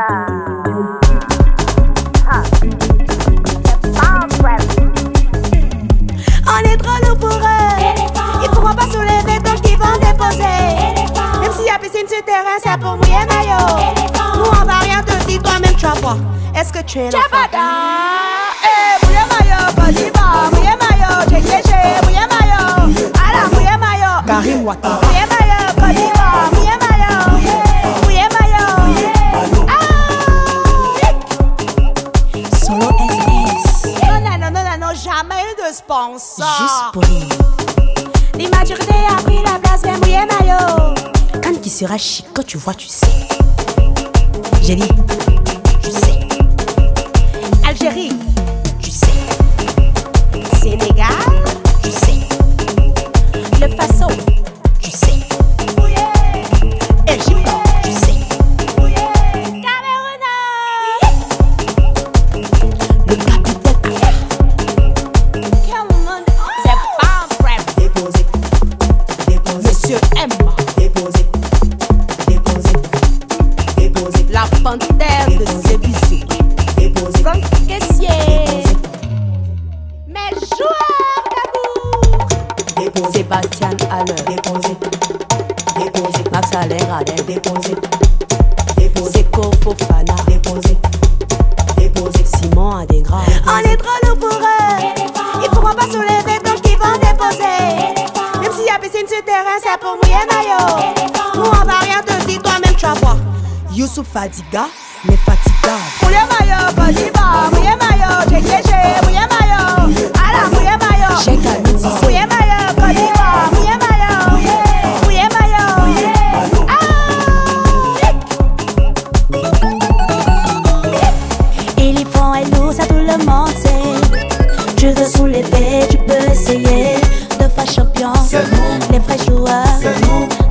On est trop lourd pour eux. Ils pourront pas soulever donc ils vont déposer. Même si la piscine souterraine, c'est pour mouiller maillot. Nous on va rien te dire, toi-même tu vas. Est-ce que tu es là? Eh, mouiller maillot, Bolivar, mouiller maillot, j'ai j'ai, mouiller maillot, à la mouiller maillot. Karim Ouattara. Juste pour lui. L'immaturité a pris la place, mais mouiller maillot. Quand qui sera chic, quand tu vois, tu sais. J'ai dit, panthère de Zébissou. Déposé. Franck Caissier. Mes joueurs d'amour. Sébastien Haller, Déposé. Déposé. Max Alain Radel, Déposé. Déposé. Seko Fofana, Déposé. Déposé. Simon Adingra, On est trop lourd pour eux. Ils pourront pas soulever donc ils vont déposer. Même s'il y a piscine sur terrain, c'est pour mouiller maillot. Nous on va rien te dire, toi-même tu vas voir. Youssouf Fadiga, les fatigables. Tu veux soulever, tu peux essayer. De fois champion, les vrais joueurs.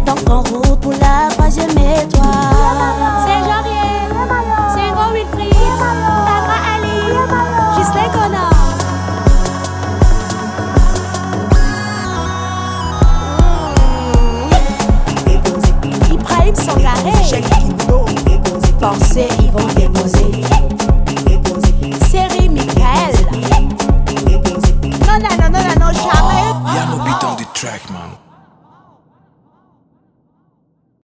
Donc en route rime sans arrêt. Pensez, ils vont déposer. Série Michael. Non, non, non, non, non, jamais. Oh, oh, oh. Yeah, no beat on the track, man.